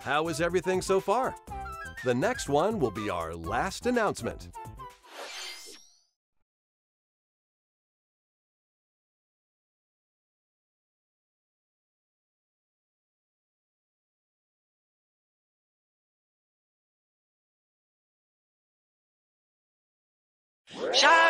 How is everything so far? The next one will be our last announcement. Shine